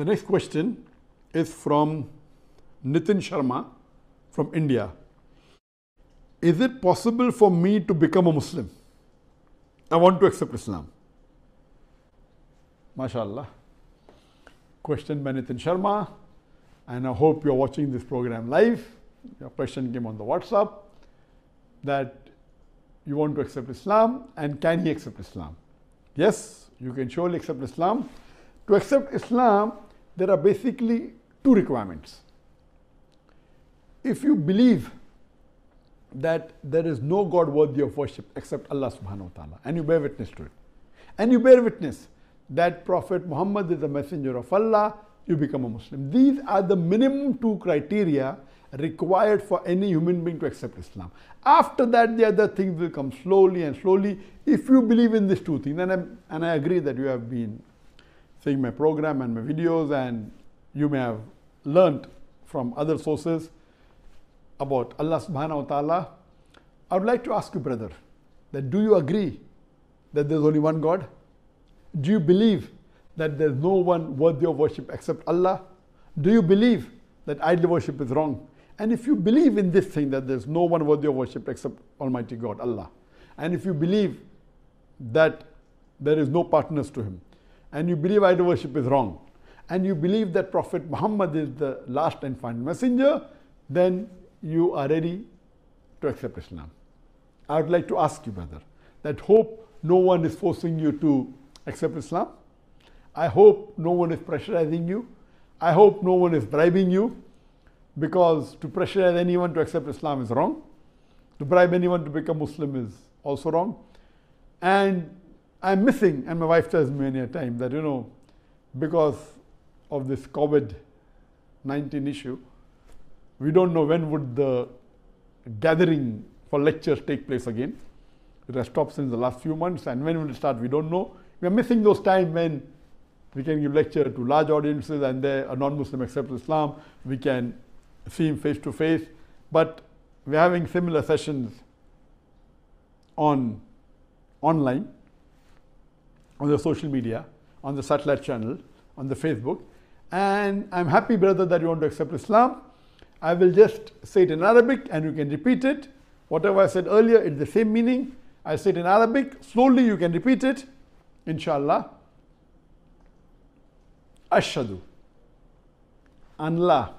The next question is from Nitin Sharma from India. Is it possible for me to become a Muslim? I want to accept Islam. MashaAllah. Question by Nitin Sharma. And I hope you're watching this program live. Your question came on the WhatsApp that you want to accept Islam and can he accept Islam? Yes, you can surely accept Islam. To accept Islam, there are basically two requirements. If you believe that there is no God worthy of worship except Allah subhanahu wa ta'ala, and you bear witness to it, and you bear witness that Prophet Muhammad is a messenger of Allah, you become a Muslim. These are the minimum two criteria required for any human being to accept Islam. After that, the other things will come slowly and slowly. If you believe in these two things, and, i and I agree that you have been seeing my program and my videos, and you may have learnt from other sources about Allah subhanahu wa ta'ala. I would like to ask you, brother, that do you agree that there's only one God? Do you believe that there's no one worthy of worship except Allah? Do you believe that idol worship is wrong? And if you believe in this thing that there's no one worthy of worship except Almighty God, Allah, and if you believe that there is no partners to Him, and you believe idol worship is wrong, and you believe that Prophet Muhammad is the last and final messenger, then you are ready to accept Islam. I would like to ask you, brother, that hope no one is forcing you to accept Islam. I hope no one is pressurizing you. I hope no one is bribing you because to pressurize anyone to accept Islam is wrong. To bribe anyone to become Muslim is also wrong. And I'm missing, and my wife tells me many a time that, you know, because of this COVID 19 issue, we don't know when would the gathering for lectures take place again. It has stopped since the last few months, and when will it start, we don't know. We are missing those times when we can give lecture to large audiences and they are non-Muslim except Islam. We can see him face to face. But we're having similar sessions on online, on the social media, on the satellite channel, on the Facebook. And I'm happy, brother, that you want to accept Islam. I will just say it in Arabic and you can repeat it. Whatever I said earlier, it's the same meaning. I say it in Arabic. Slowly you can repeat it. Inshallah. Ashadu. An la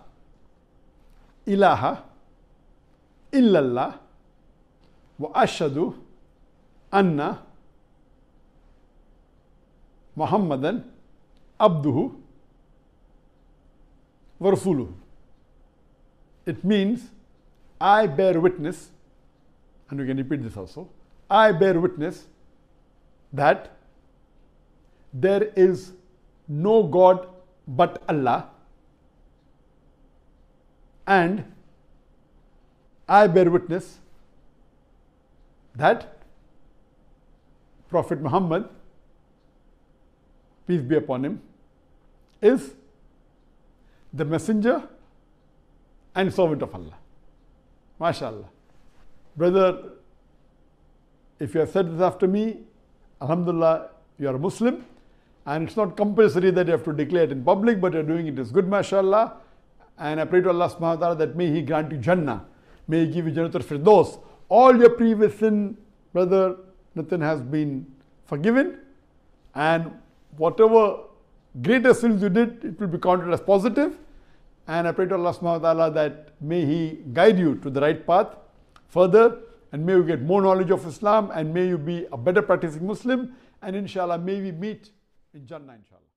ilaha illallah wa ashadu anna Muhammadan abduhu wa rasuluhu. It means I bear witness, and we can repeat this also. I bear witness that there is no God but Allah and I bear witness that Prophet Muhammad, peace be upon him, is the messenger and servant of Allah. MashaAllah. Brother, if you have said this after me, Alhamdulillah, you are a Muslim. And it's not compulsory that you have to declare it in public, but you're doing it. is good, mashallah. And I pray to Allah subhanahu wa ta'ala that may He grant you Jannah. May He give you Jannatul Firdaus. All your previous sin, brother Nitin, has been forgiven. And whatever greater sins you did, it will be counted as positive. And I pray to Allah subhanahu wa ta'ala that may He guide you to the right path further. And may you get more knowledge of Islam and may you be a better practicing Muslim. And inshallah, may we meet in Jannah, inshallah.